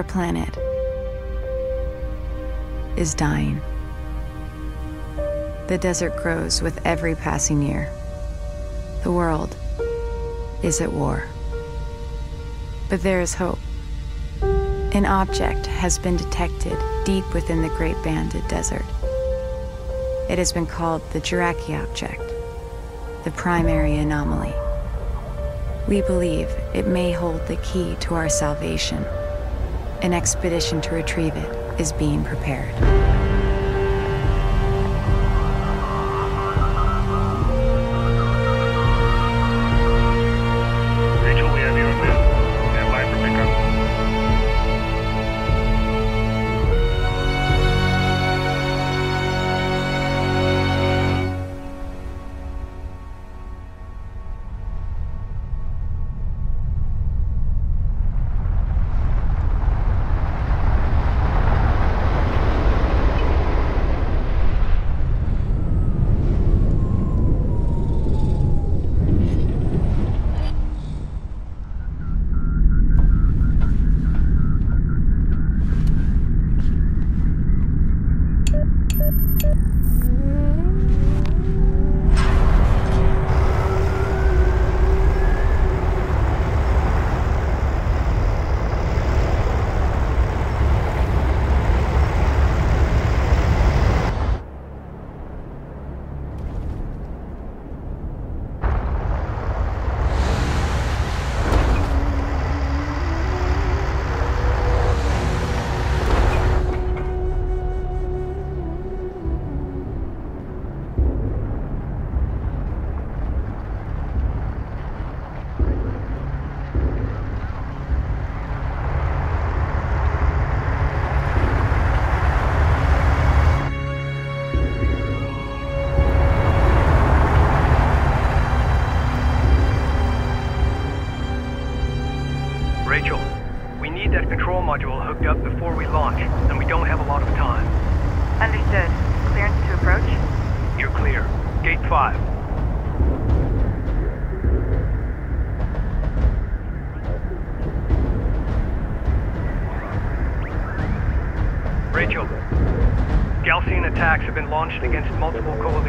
Our planet is dying. The desert grows with every passing year. The world is at war. But there is hope. An object has been detected deep within the Great Banded Desert. It has been called the Jiraki Object, the primary anomaly. We believe it may hold the key to our salvation. An expedition to retrieve it is being prepared.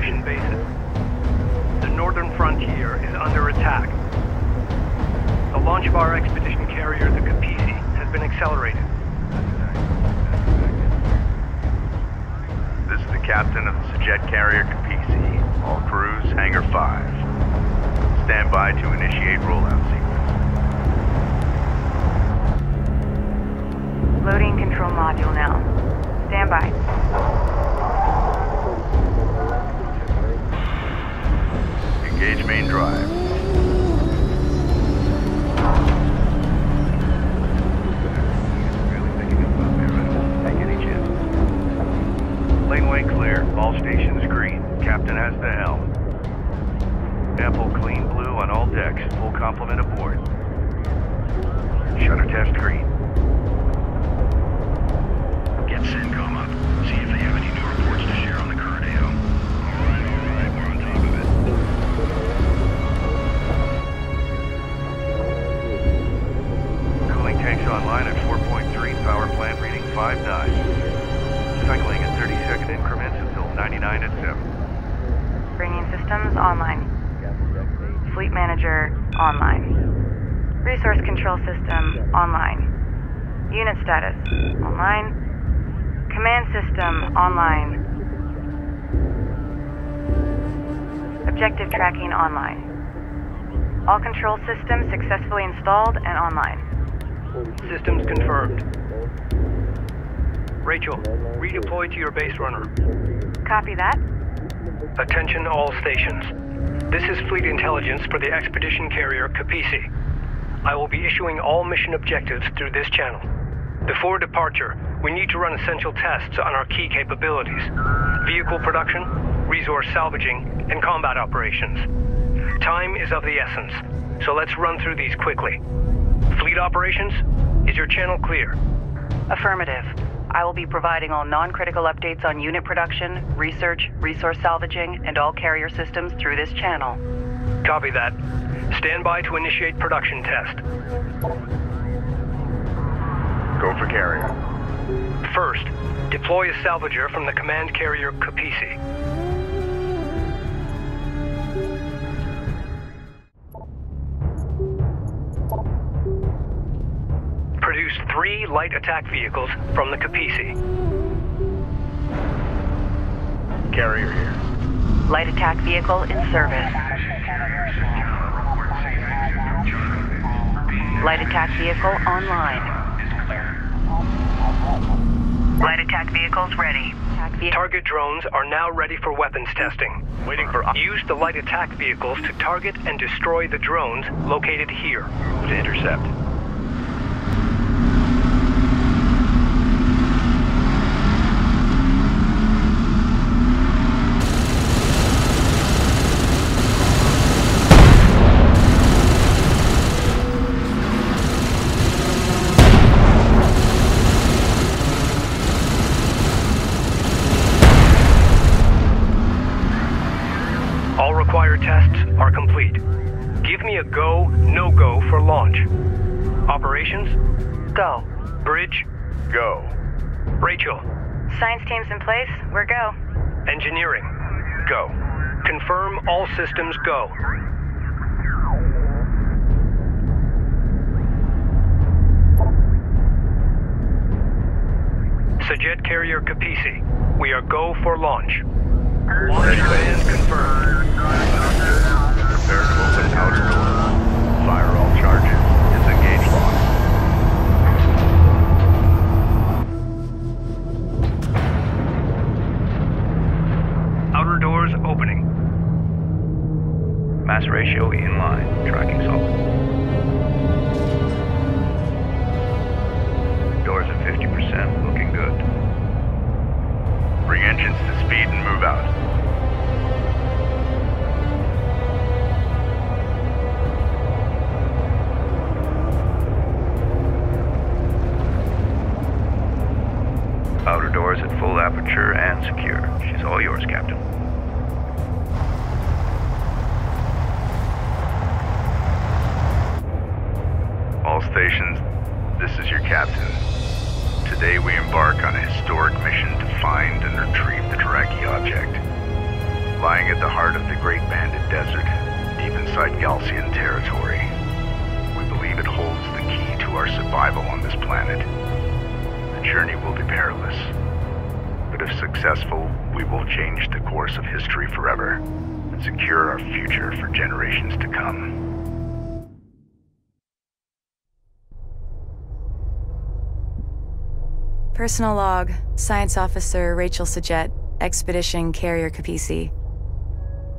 Multiple bases. The northern frontier is under attack. The launch of our expedition carrier, the Kapisi, has been accelerated. This is the captain of the jet carrier Kapisi. All crews, Hangar 5. Stand by to initiate rollout sequence. Loading control module now. Stand by. Engage main drive. Laneway clear. All stations green. Captain has the helm. Ample clean blue on all decks. Full complement aboard. Shutter test green. Online at 4.3, power plant reading 5.9. Cycling in 30 second increments until 99 at 7. Bringing systems online. Fleet manager online. Resource control system online. Unit status online. Command system online. Objective tracking online. All control systems successfully installed and online. Systems confirmed. Rachel, redeploy to your base runner. Copy that. Attention all stations. This is fleet intelligence for the expedition carrier Kapisi. I will be issuing all mission objectives through this channel. Before departure, we need to run essential tests on our key capabilities. Vehicle production, resource salvaging, and combat operations. Time is of the essence, so let's run through these quickly. Fleet operations? Is your channel clear? Affirmative. I will be providing all non-critical updates on unit production, research, resource salvaging, and all carrier systems through this channel. Copy that. Stand by to initiate production test. Go for carrier. First, deploy a salvager from the command carrier Kapisi. Three light attack vehicles from the Kapisi. Carrier here. Light attack vehicle in service. Light attack vehicle online. Light attack vehicles ready. Target drones are now ready for weapons testing. Waiting for Use the light attack vehicles to target and destroy the drones located here. to intercept. Operations, Go. bridge, Go. Rachel. Science team's in place. We're go. Engineering, Go. confirm all systems go. S'jet Carrier Kapisi, we are go for launch. Launch command confirmed. Prepare to open outer door. Mass ratio in line. Tracking solid. Doors at 50%. Looking good. Bring engines to speed and move out. Outer doors at full aperture and secure. She's all yours, Captain. Stations, this is your captain. Today we embark on a historic mission to find and retrieve the Taraki object. Lying at the heart of the Great Banded Desert, deep inside Gaalsien territory, we believe it holds the key to our survival on this planet. The journey will be perilous, but if successful, we will change the course of history forever and secure our future for generations to come. Personal log, Science Officer Rachel S'jet, Expedition Carrier Kapisi.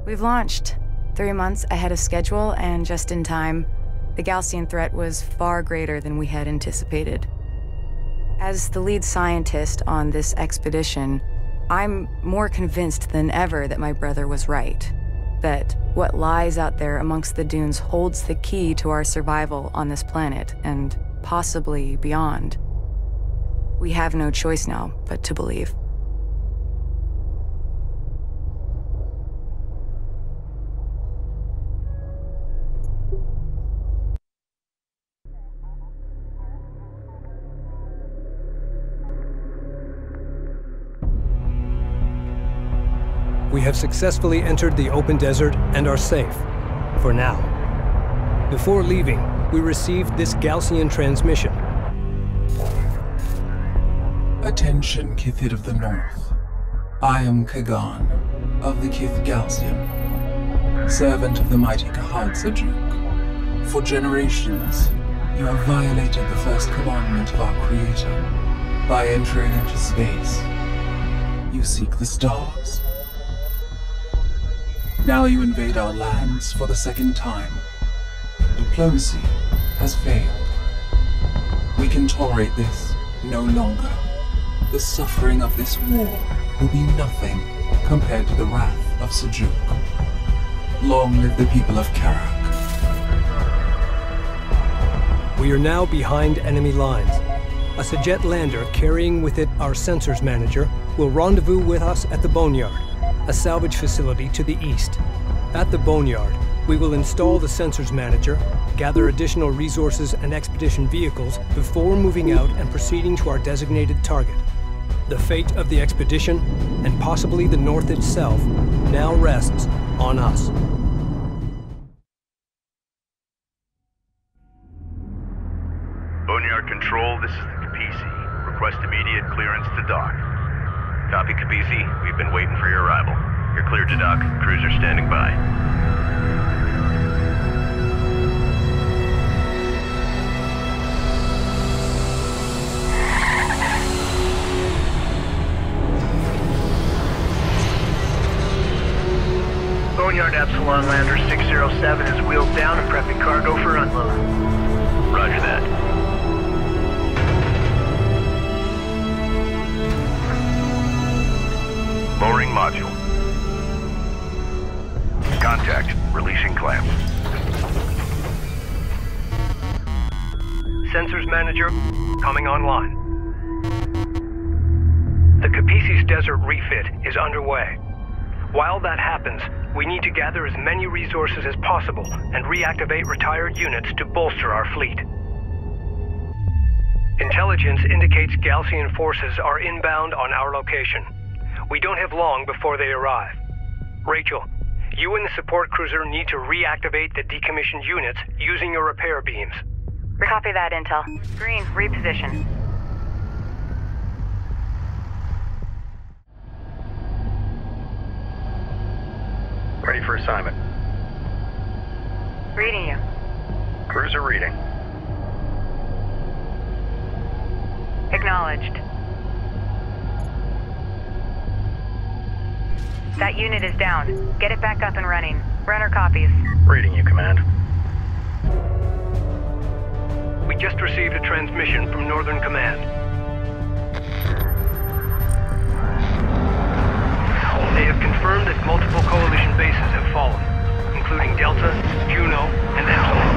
We've launched, three months ahead of schedule and just in time. The Gaalsien threat was far greater than we had anticipated. As the lead scientist on this expedition, I'm more convinced than ever that my brother was right. That what lies out there amongst the dunes holds the key to our survival on this planet and possibly beyond. We have no choice now but to believe. We have successfully entered the open desert and are safe. For now. Before leaving, we received this Gaalsien transmission. Attention, Kiithid of the North. I am Kagan, of the Kiith Gaalsien, servant of the mighty Kahad Sajuuk. For generations, you have violated the first commandment of our Creator by entering into space. You seek the stars. Now you invade our lands for the second time. Diplomacy has failed. We can tolerate this no longer. The suffering of this war will be nothing compared to the wrath of Sajuuk. Long live the people of Kharak. We are now behind enemy lines. A S'jet lander carrying with it our sensors manager will rendezvous with us at the Boneyard, a salvage facility to the east. At the Boneyard, We will install the sensors manager, gather additional resources and expedition vehicles before moving out and proceeding to our designated target. The fate of the expedition, and possibly the North itself, now rests on us. Boneyard Control, this is the Kapisi. Request immediate clearance to dock. Copy, Kapisi. We've been waiting for your arrival. You're cleared to dock. Cruiser standing by. Epsilon Lander 607 is wheeled down and prepping cargo for unload. Roger that. Lowering module. Contact. Releasing clamp. Sensors Manager coming online. The Kapisi's desert refit is underway. While that happens, we need to gather as many resources as possible and reactivate retired units to bolster our fleet. Intelligence indicates Gaalsien forces are inbound on our location. We don't have long before they arrive. Rachel, you and the support cruiser need to reactivate the decommissioned units using your repair beams. Copy that, Intel. Green, reposition. Ready for assignment. Reading you. Cruiser reading. Acknowledged. That unit is down. Get it back up and running. Runner copies. Reading you, Command. We just received a transmission from Northern Command. Confirmed that multiple coalition bases have fallen, including Delta, Juno, and Epsilon.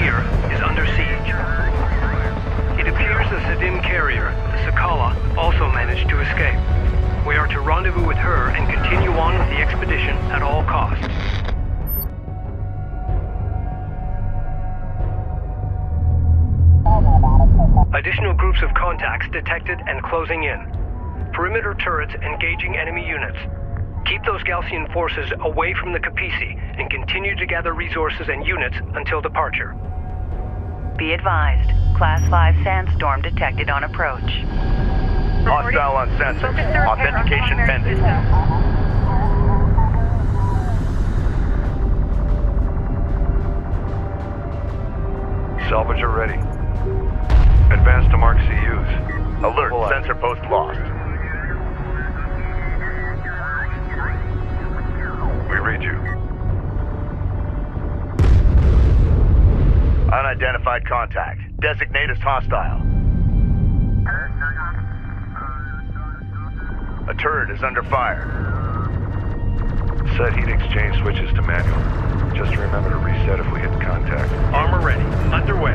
Here is under siege. It appears the Siidim carrier, the Sakala, also managed to escape. We are to rendezvous with her and continue on with the expedition at all costs. Additional groups of contacts detected and closing in. Perimeter turrets engaging enemy units. Keep those Gaalsien forces away from the Kapisi and continue to gather resources and units until departure. Be advised. Class 5 sandstorm detected on approach. Hostile on sensor. Focus the repair on Authentication pending. system. Salvager ready. Advance to mark CUs. Alert. Sensor post lost. We read you. Unidentified contact. Designate as hostile. A turret is under fire. Set heat exchange switches to manual. Just remember to reset if we hit contact. Armor ready. Underway.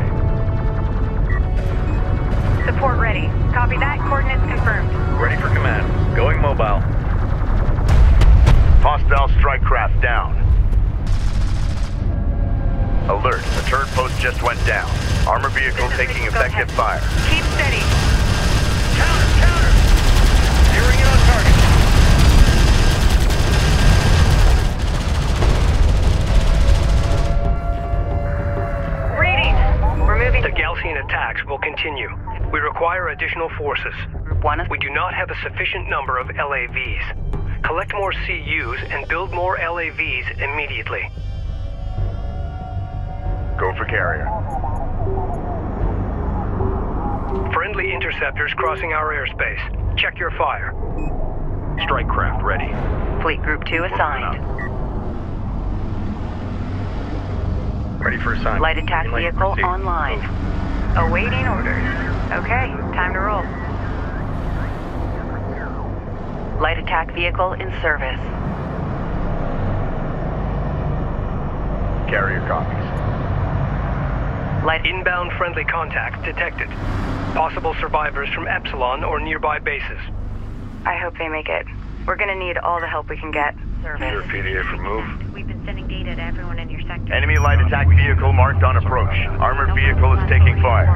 Support ready. Copy that. Coordinates confirmed. Ready for command. Going mobile. Hostile strike craft down. Alert. The turret post just went down. Armor vehicle taking effective fire. Keep steady. Counter! Counter! Zeroing in on target. Reading. We're. The Gaalsien attacks will continue. We require additional forces. 1 is We do not have a sufficient number of LAVs. Collect more CUs and build more LAVs immediately. Go for carrier. Friendly interceptors crossing our airspace. Check your fire. Strike craft ready. Fleet Group 2 assigned. Ready for assignment. Light attack vehicle online. Awaiting orders. Okay, time to roll. Light attack vehicle in service. Carrier copies. Light Inbound friendly contact detected. Possible survivors from Epsilon or nearby bases. I hope they make it. We're gonna need all the help we can get. service. Sure PDA for move. We've been sending data to everyone in your sector. Enemy light attack vehicle marked on approach. Armored vehicle is taking fire.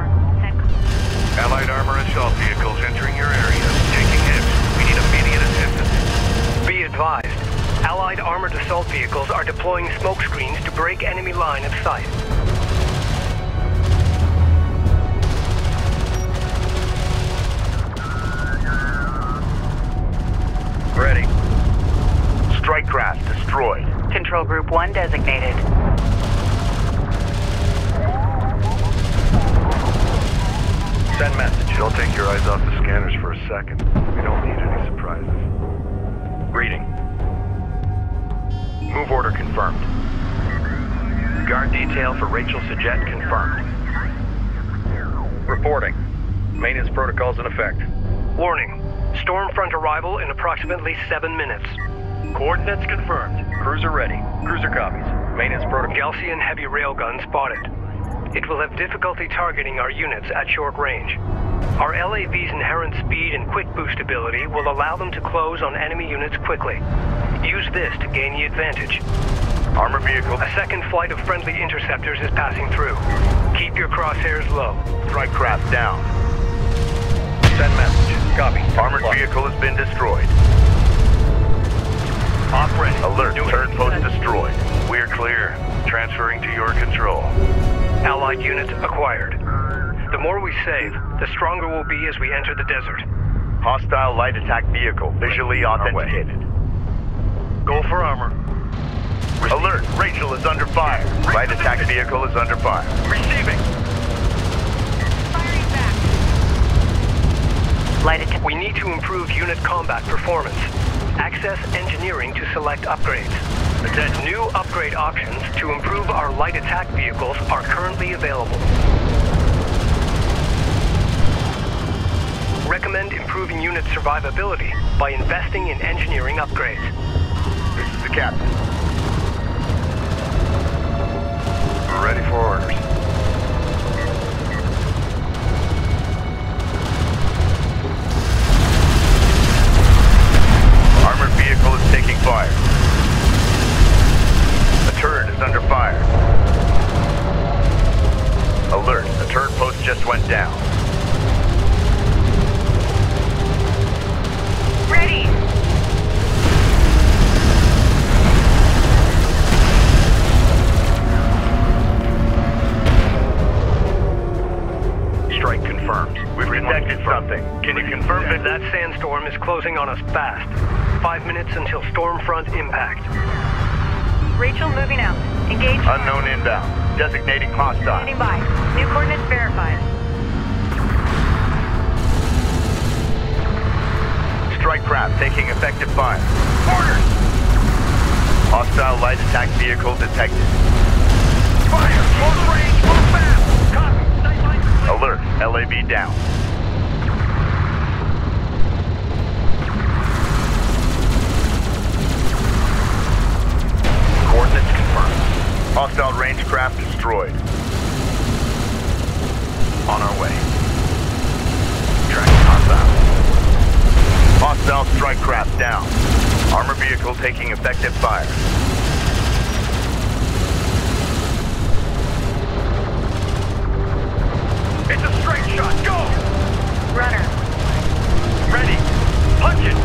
Allied armor assault vehicles entering your area. Assault vehicles are deploying smoke screens to break enemy line of sight. Ready. Strike craft destroyed. Control Group 1 designated. Send message. Don't take your eyes off the scanners for a second. We don't need any surprises. Move order confirmed. Guard detail for Rachel S'jet confirmed. Reporting. Maintenance protocols in effect. Warning. Stormfront arrival in approximately seven minutes. Coordinates confirmed. Cruiser ready. Cruiser copies. Maintenance protocol. Gaalsien heavy railgun spotted. It will have difficulty targeting our units at short range. Our LAV's inherent speed and quick boost ability will allow them to close on enemy units quickly. Use this to gain the advantage. Armor vehicle. A second flight of friendly interceptors is passing through. Keep your crosshairs low. Strike craft down. Send message. Copy. Armored vehicle has been destroyed. Op ready. Alert. Turn post destroyed. We're clear. Transferring to your control. Allied units acquired. The more we save, the stronger we'll be as we enter the desert. Hostile light attack vehicle visually authenticated. Go for armor. Alert! Rachel is under fire. Light attack vehicle is under fire. Receiving. Light attack. We need to improve unit combat performance. Access engineering to select upgrades. New upgrade options to improve our light attack vehicles are currently available. Recommend improving unit survivability by investing in engineering upgrades. This is the captain. We're ready for orders. Armored vehicle is taking fire. The turret is under fire. Alert, the turret post just went down. Ready! Strike confirmed. We've detected something. Can you confirm that? That sandstorm is closing on us fast. Five minutes until Stormfront impact. Rachel moving out. Engage. Unknown inbound. Designating hostile. Standing by. New coordinates verified. Strike craft taking effective fire. Orders! Hostile light attack vehicle detected. Fire! Close range! Move fast! Copy! Alert! LAV down. Coordinates. Hostile range craft destroyed. On our way. Tracking hostile. Hostile strike craft down. Armor vehicle taking effective fire. It's a straight shot. Go! Runner. Ready. Punch it.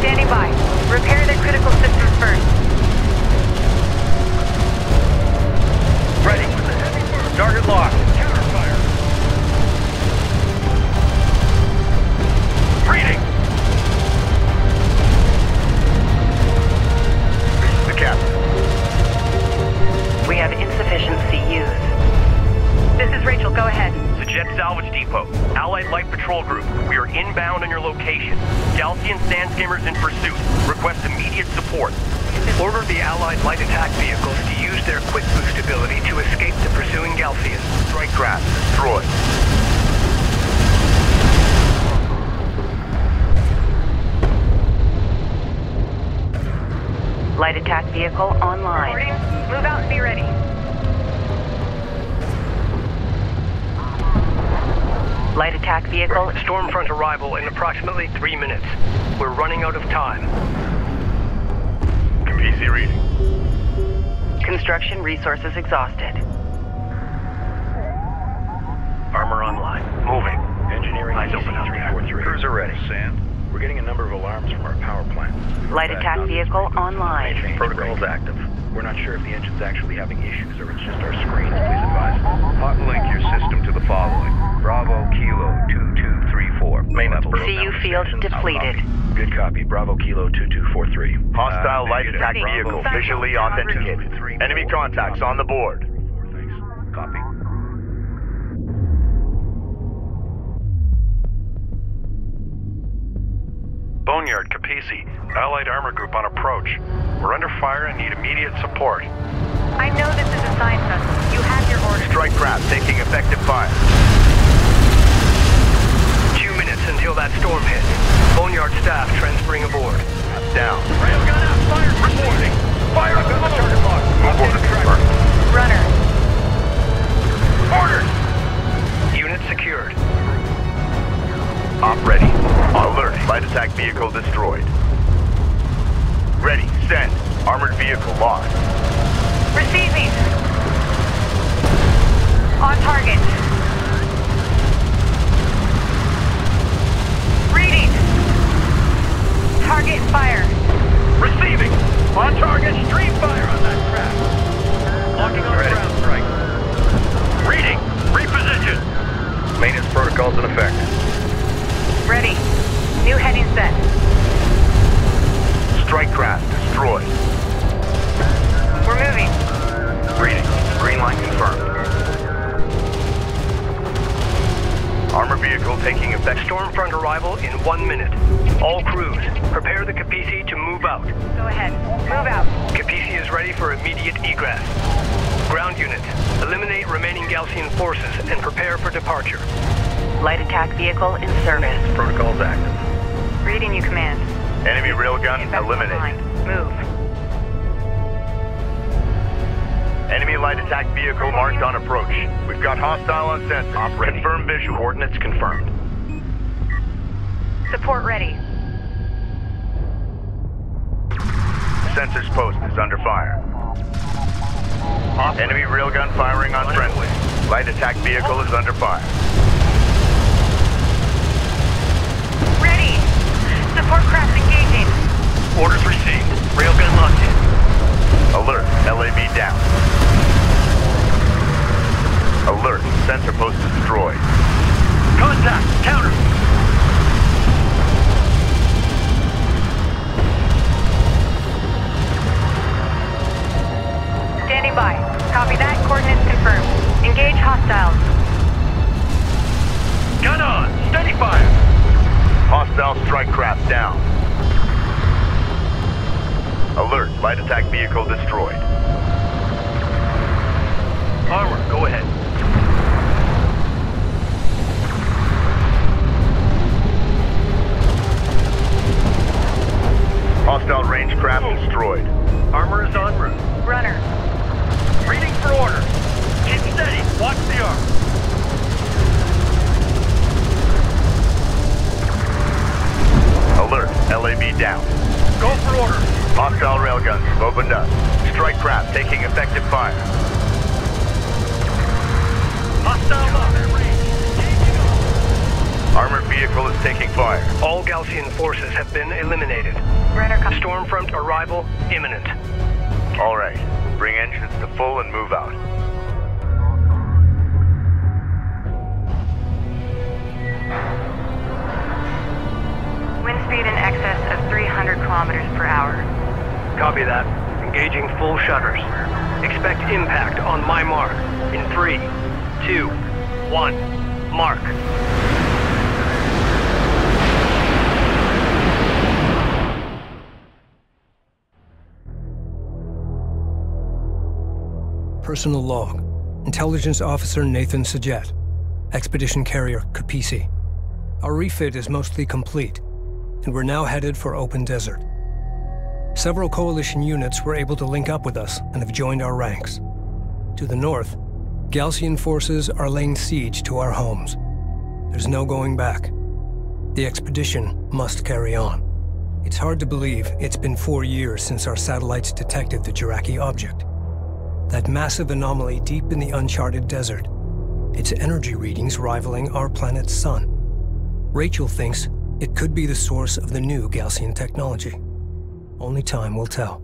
Standing by. Repair their critical systems first. Target locked. Counterfire. Reading. This is the captain. We have insufficient CUs. This is Rachel. Go ahead. The Jet Salvage Depot. Allied Light Patrol Group. We are inbound on your location. Gaalsien Sandskimmers in pursuit. Request immediate support. Order the Allied light attack vehicles to use their quick boost ability to escape the pursuing Gaalsiens. Strike craft destroyed. Light attack vehicle online. Reporting. Move out and be ready. Light attack vehicle. Stormfront arrival in approximately three minutes. We're running out of time. PC reading. Construction resources exhausted. Armor online. Moving. Engineering Eyes open out there. 343. Crews are ready. Sand. We're getting a number of alarms from our power plant. Light attack vehicle online. Change Protocol's active. We're not sure if the engine's actually having issues or it's just our screens. Please advise. Hot link your system to the following. Bravo Kilo 2234. Main level. CU field depleted. Good copy. Bravo Kilo 2243. Hostile Uh, light attack vehicle Bravo. visually authenticated. Enemy contacts on the board. Thanks. Copy. Boneyard, Kapisi. Allied Armor Group on approach. We're under fire and need immediate support. I know this is a science vessel. You have your orders. Strike craft taking effective fire. Two minutes until that storm hits. Boneyard staff transferring aboard. Down. Railgun out. Fire. Reporting. Fire up the target lock. Move order confirmed. Runner. Orders. Unit secured. Op ready. Alert. Light attack vehicle destroyed. Ready. Send. Armored vehicle lost. Receiving. On target. Reading. Target fire. Receiving. On target. Stream fire on that craft. Locking on Ready. ground strike. Reading. Reposition. Maintenance protocols in effect. Ready. New heading set. Strike craft destroyed. We're moving. Reading. Green line confirmed. Armor vehicle taking effect. Stormfront arrival in one minute. All crews, prepare the Kapisi to move out. Go ahead. Move out. Kapisi is ready for immediate egress. Ground unit, eliminate remaining Gaalsien forces and prepare for departure. Light attack vehicle in service. Protocols active. Reading you command. Enemy railgun Invest eliminated. online. Move. Enemy light attack vehicle marked on approach. We've got hostile on sensor. Op ready. Confirm visual. Coordinates confirmed. Support ready. Sensors post is under fire. Enemy railgun firing on friendly. Light attack vehicle is under fire. Ready. Support craft engaging. Orders received. Railgun locked in. Alert. LAV down. Alert. Sensor post destroyed. Contact. Counter. Vehicle is taking fire. All Gaalsien forces have been eliminated. Runner Stormfront arrival imminent. All right. Bring engines to full and move out. Wind speed in excess of 300 kilometers per hour. Copy that. Engaging full shutters. Expect impact on my mark. In three, two, one, mark. Personal log. Intelligence Officer Nathan S'jet. Expedition Carrier Kapisi. Our refit is mostly complete, and we're now headed for open desert. Several Coalition units were able to link up with us and have joined our ranks. To the north, Gaalsien forces are laying siege to our homes. There's no going back. The expedition must carry on. It's hard to believe it's been four years since our satellites detected the Jiraki object. That massive anomaly deep in the uncharted desert. Its energy readings rivaling our planet's sun. Rachel thinks it could be the source of the new Gaalsien technology. Only time will tell.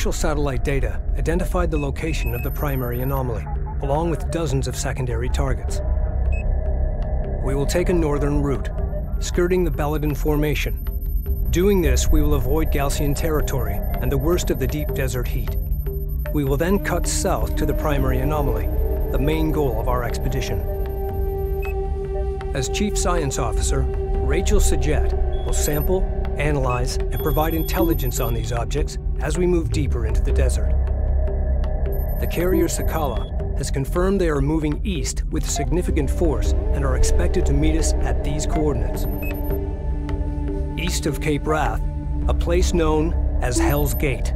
Initial satellite data identified the location of the primary anomaly, along with dozens of secondary targets. We will take a northern route, skirting the Baladin Formation. Doing this, we will avoid Gaalsien territory and the worst of the deep desert heat. We will then cut south to the primary anomaly, the main goal of our expedition. As Chief Science Officer, Rachel S'jet will sample, analyze, and provide intelligence on these objects as we move deeper into the desert. The carrier Sakala has confirmed they are moving east with significant force and are expected to meet us at these coordinates. East of Cape Wrath, a place known as Hell's Gate.